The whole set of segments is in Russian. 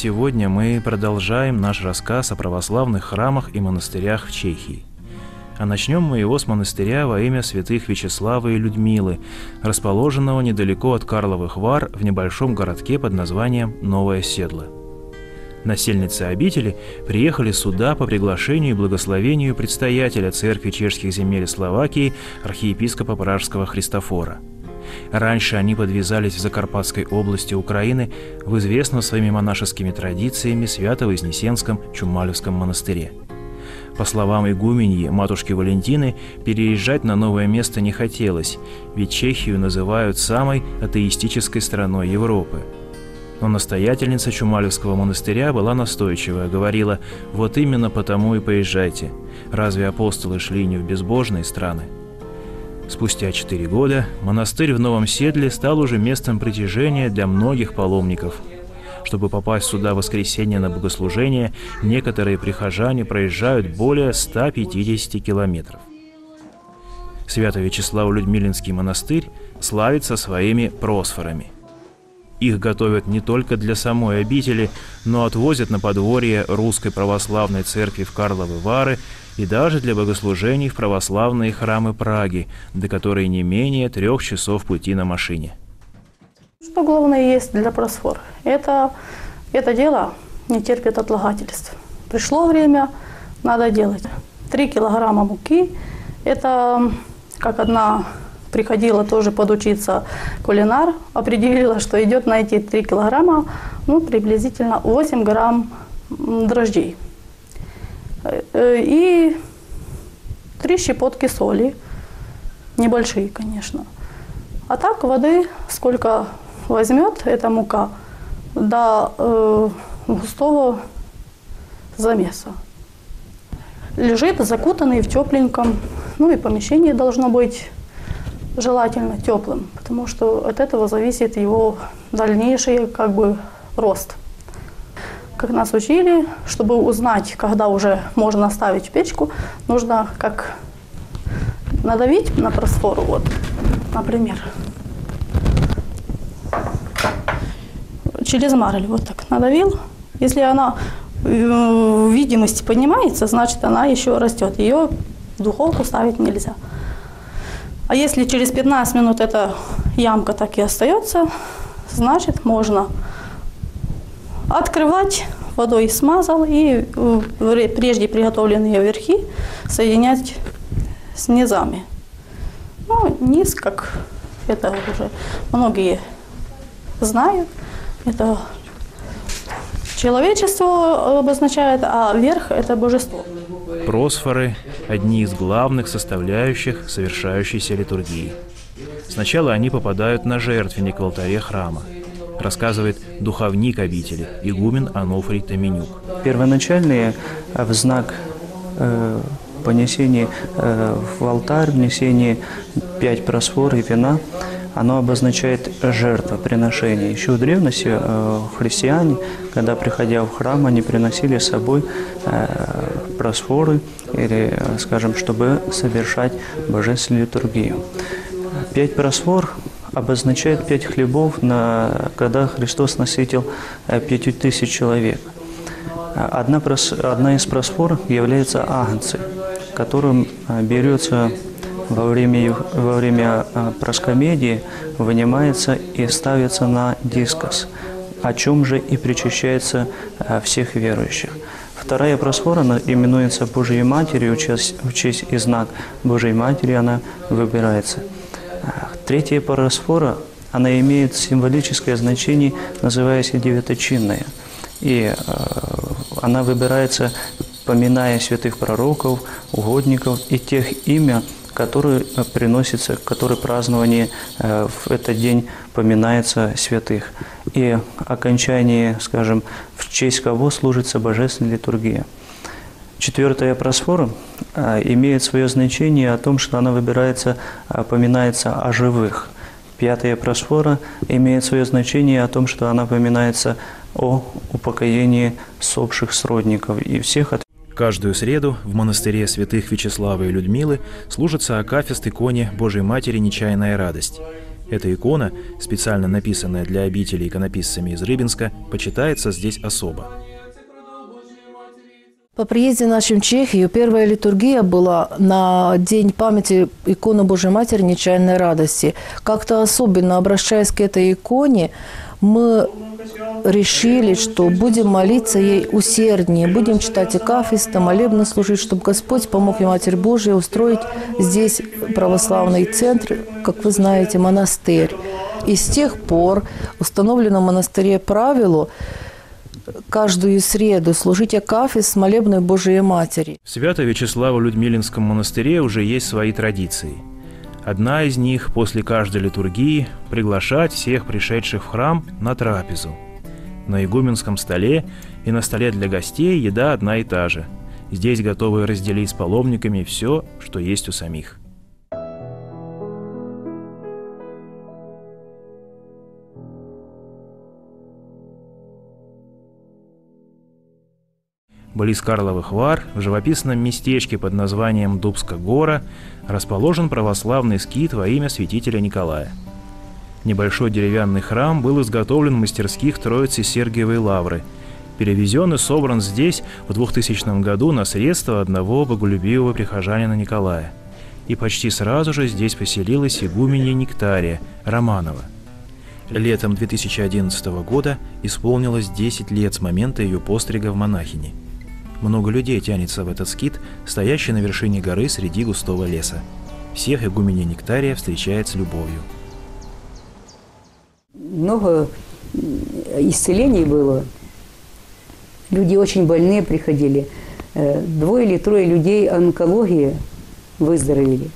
Сегодня мы продолжаем наш рассказ о православных храмах и монастырях в Чехии. А начнем мы его с монастыря во имя святых Вячеслава и Людмилы, расположенного недалеко от Карловых Вар в небольшом городке под названием Новое Седло. Насельницы обители приехали сюда по приглашению и благословению предстоятеля церкви чешских земель Словакии архиепископа Пражского Христофора – Раньше они подвязались в Закарпатской области Украины в известном своими монашескими традициями Свято-Вознесенском Чумалевском монастыре. По словам игуменьи матушки Валентины, переезжать на новое место не хотелось, ведь Чехию называют самой атеистической страной Европы. Но настоятельница Чумалевского монастыря была настойчивая, говорила, вот именно потому и поезжайте. Разве апостолы шли не в безбожные страны? Спустя четыре года монастырь в Новом Седле стал уже местом притяжения для многих паломников. Чтобы попасть сюда в воскресенье на богослужение, некоторые прихожане проезжают более 150 километров. Свято-Вячеслав-Людмилинский монастырь славится своими просфорами. Их готовят не только для самой обители, но отвозят на подворье Русской Православной Церкви в Карловы Вары и даже для богослужений в православные храмы Праги, до которой не менее трех часов пути на машине. Что главное есть для просфор? Это, это дело не терпит отлагательств. Пришло время, надо делать. Три килограмма муки – это как одна приходила тоже подучиться кулинар, определила, что идет на эти 3 килограмма, ну, приблизительно 8 грамм дрожжей. Э, и три щепотки соли, небольшие, конечно. А так воды сколько возьмет эта мука до э, густого замеса. Лежит закутанный в тепленьком, ну и помещение должно быть желательно теплым, потому что от этого зависит его дальнейший как бы рост. Как нас учили, чтобы узнать, когда уже можно ставить печку, нужно как надавить на просфору, вот, например, через марль, вот так надавил. Если она в видимости поднимается, значит она еще растет. Ее в духовку ставить нельзя. А если через 15 минут эта ямка так и остается, значит можно открывать, водой смазал и прежде приготовленные верхи соединять с низами. Ну, низ, как это уже многие знают, это человечество обозначает, а верх – это божество. Просфоры – одни из главных составляющих совершающейся литургии. Сначала они попадают на жертвенник в алтаре храма – рассказывает духовник обители, игумен Анофрий Таменюк. Первоначальные э, в знак э, понесения э, в алтарь, внесения пять просфор и вина, оно обозначает жертвоприношение. Еще в древности э, христиане, когда приходя в храм, они приносили с собой э, просфоры, или, э, скажем, чтобы совершать божественную литургию. Пять просфор обозначает пять хлебов, на, когда Христос насытил э, пятью тысяч человек. Одна, одна из просфор является агнцы, которым э, берется во время, во время э, проскомедии, вынимается и ставится на дискос, о чем же и причащается всех верующих. Вторая просфора она именуется Божьей Матерью, в честь, в честь и знак Божьей Матери она выбирается – Третья парасфора, она имеет символическое значение, называясь девяточинная. И э, она выбирается, поминая святых пророков, угодников и тех имя, которые приносятся, которые празднование э, в этот день поминается святых. И окончание, скажем, в честь кого служится божественная литургия. Четвертая просфора а, имеет свое значение о том, что она выбирается, а, поминается о живых. Пятая просфора имеет свое значение о том, что она поминается о упокоении сопших сродников и всех от Каждую среду в монастыре святых Вячеслава и Людмилы служится акафист иконе Божьей Матери «Нечаянная радость». Эта икона, специально написанная для обители иконописцами из Рыбинска, почитается здесь особо. По приезде нашим в Чехию первая литургия была на День памяти иконы Божьей Матери Нечаянной Радости. Как-то особенно обращаясь к этой иконе, мы решили, что будем молиться ей усерднее, будем читать и кафеста, молебно служить, чтобы Господь помог и Матерь Божия устроить здесь православный центр, как вы знаете, монастырь. И с тех пор установлено в монастыре правило – каждую среду служить Акафист с молебной Божией Матери. В Свято-Вячеславо-Людмилинском монастыре уже есть свои традиции. Одна из них после каждой литургии – приглашать всех пришедших в храм на трапезу. На игуменском столе и на столе для гостей еда одна и та же. Здесь готовы разделить с паломниками все, что есть у самих – Близ Карловых Вар, в живописном местечке под названием Дубска гора, расположен православный скит во имя святителя Николая. Небольшой деревянный храм был изготовлен в мастерских Троицы Сергиевой Лавры, перевезен и собран здесь в 2000 году на средства одного боголюбивого прихожанина Николая. И почти сразу же здесь поселилась игуменья Нектария Романова. Летом 2011 года исполнилось 10 лет с момента ее пострига в монахини – много людей тянется в этот скит, стоящий на вершине горы среди густого леса. Всех игуменя Нектария встречает с любовью. Много исцелений было. Люди очень больные приходили. Э, двое или трое людей онкологии выздоровели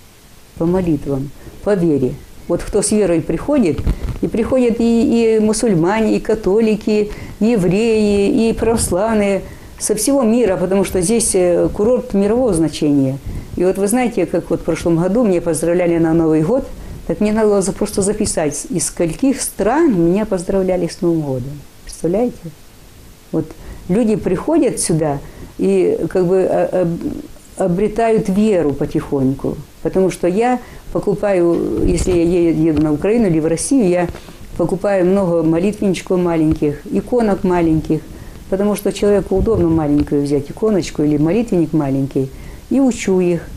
по молитвам, по вере. Вот кто с верой приходит, и приходят и, и мусульмане, и католики, и евреи, и православные – со всего мира, потому что здесь э, курорт мирового значения. И вот вы знаете, как вот в прошлом году мне поздравляли на Новый год, так мне надо было просто записать, из скольких стран меня поздравляли с Новым годом. Представляете? Вот люди приходят сюда и как бы а, обретают веру потихоньку. Потому что я покупаю, если я еду на Украину или в Россию, я покупаю много молитвенничков маленьких, иконок маленьких – потому что человеку удобно маленькую взять иконочку или молитвенник маленький, и учу их,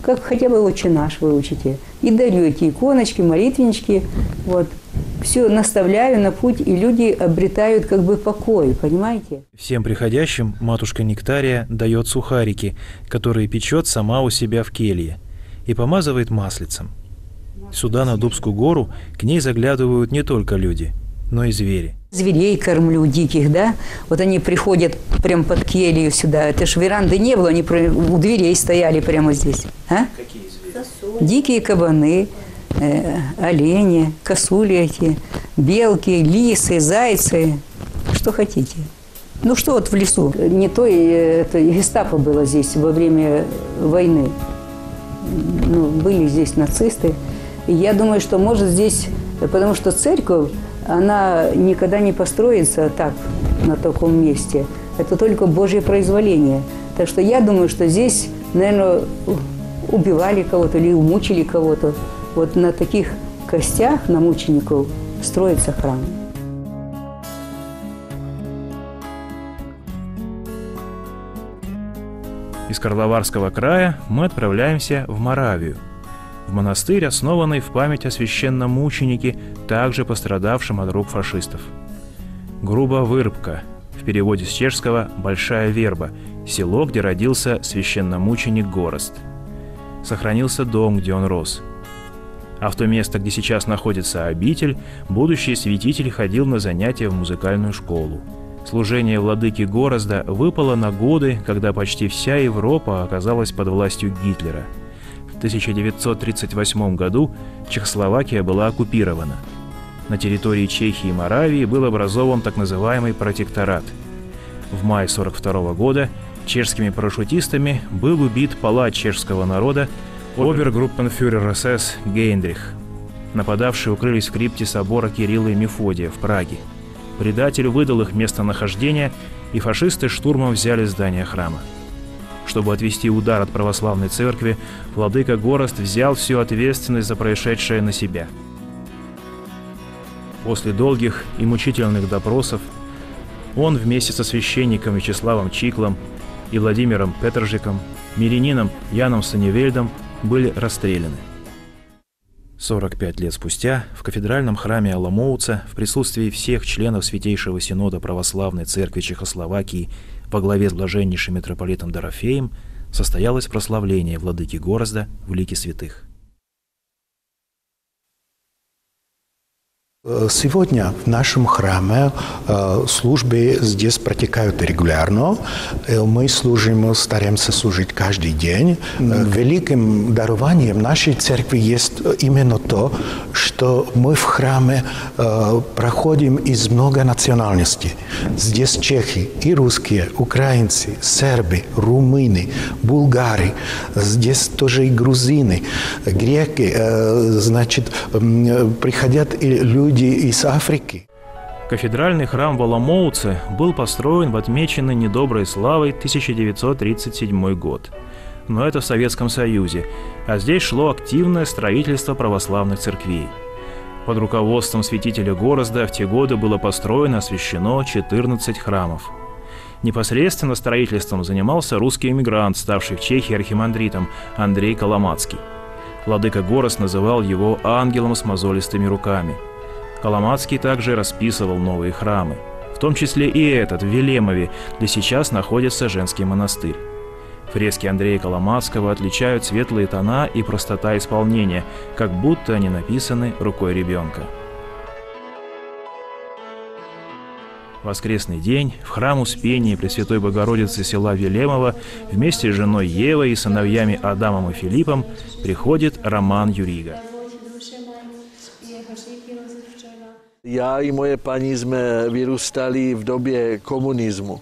как хотя бы «Отче наш» вы учите. И дарю эти иконочки, молитвеннички, вот. Все наставляю на путь, и люди обретают как бы покой, понимаете? Всем приходящим матушка Нектария дает сухарики, которые печет сама у себя в келье, и помазывает маслицем. Сюда, на Дубскую гору, к ней заглядывают не только люди, но и звери. Зверей кормлю диких, да? Вот они приходят прям под келью сюда. Это ж веранды не было, они у дверей стояли прямо здесь. А? Какие звери? Дикие кабаны, э, олени, косули эти, белки, лисы, зайцы. Что хотите. Ну что вот в лесу? Не то, э, это гестапо было здесь во время войны. Ну, были здесь нацисты. Я думаю, что может здесь, потому что церковь она никогда не построится так, на таком месте. Это только Божье произволение. Так что я думаю, что здесь, наверное, убивали кого-то или умучили кого-то. Вот на таких костях, на мучеников, строится храм. Из Карловарского края мы отправляемся в Моравию – в монастырь, основанный в память о священном мученике, также пострадавшем от рук фашистов. Груба Вырбка, в переводе с чешского «большая верба», село, где родился священномученик Горост. Сохранился дом, где он рос. А в то место, где сейчас находится обитель, будущий святитель ходил на занятия в музыкальную школу. Служение владыки Горозда выпало на годы, когда почти вся Европа оказалась под властью Гитлера – 1938 году Чехословакия была оккупирована. На территории Чехии и Моравии был образован так называемый протекторат. В мае 1942 года чешскими парашютистами был убит палач чешского народа обергруппенфюрер СС Гейндрих. Нападавшие укрылись в крипте собора Кирилла и Мефодия в Праге. Предатель выдал их местонахождение, и фашисты штурмом взяли здание храма. Чтобы отвести удар от православной церкви, владыка Горост взял всю ответственность за происшедшее на себя. После долгих и мучительных допросов он вместе со священником Вячеславом Чиклом и Владимиром Петержиком, мирянином Яном Саневельдом были расстреляны. 45 лет спустя в кафедральном храме Аламоуца в присутствии всех членов Святейшего Синода Православной Церкви Чехословакии во главе с блаженнейшим митрополитом Дорофеем состоялось прославление владыки Горозда в лике святых. Сегодня в нашем храме э, службы здесь протекают регулярно. Э, мы служим, стараемся служить каждый день. Э, великим дарованием нашей церкви есть именно то, что мы в храме проходим из много национальностей. Здесь чехи и русские, украинцы, сербы, румыны, булгары. Здесь тоже и грузины, греки. Значит, приходят и люди люди из Африки. Кафедральный храм в Аламоуце был построен в отмеченный недоброй славой 1937 год. Но это в Советском Союзе, а здесь шло активное строительство православных церквей. Под руководством святителя Горозда в те годы было построено освящено 14 храмов. Непосредственно строительством занимался русский эмигрант, ставший в Чехии архимандритом Андрей Коломацкий. Владыка Горос называл его ангелом с мозолистыми руками – Коломацкий также расписывал новые храмы. В том числе и этот в Велемове, где сейчас находится женский монастырь. Фрески Андрея Коломацкого отличают светлые тона и простота исполнения, как будто они написаны рукой ребенка. Воскресный день в храм Успения Пресвятой Богородицы села Велемова вместе с женой Евой и сыновьями Адамом и Филиппом приходит Роман Юрига. Я и моя пани мы вырастали в добе коммунизму.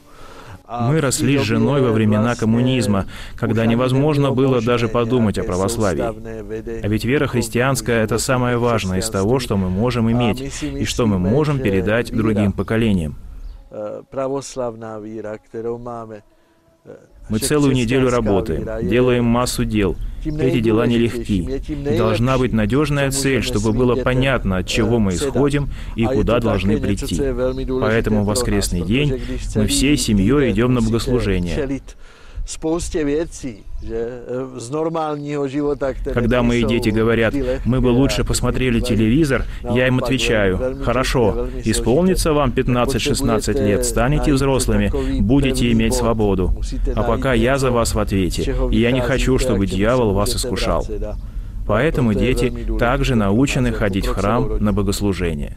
Мы росли с женой во времена коммунизма, когда невозможно было даже подумать о православии. А ведь вера христианская — это самое важное из того, что мы можем иметь и что мы можем передать другим поколениям. Э, православная вера, которую мы мы целую неделю работаем, делаем массу дел. Эти дела нелегки. И должна быть надежная цель, чтобы было понятно, от чего мы исходим и куда должны прийти. Поэтому в воскресный день мы всей семьей идем на богослужение. Когда мои дети говорят, мы бы лучше посмотрели телевизор, я им отвечаю, хорошо, исполнится вам 15-16 лет, станете взрослыми, будете иметь свободу. А пока я за вас в ответе, и я не хочу, чтобы дьявол вас искушал. Поэтому дети также научены ходить в храм на богослужение.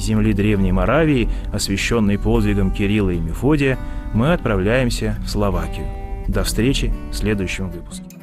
Земли Древней Моравии, освященной подвигом Кирилла и Мефодия, мы отправляемся в Словакию. До встречи в следующем выпуске.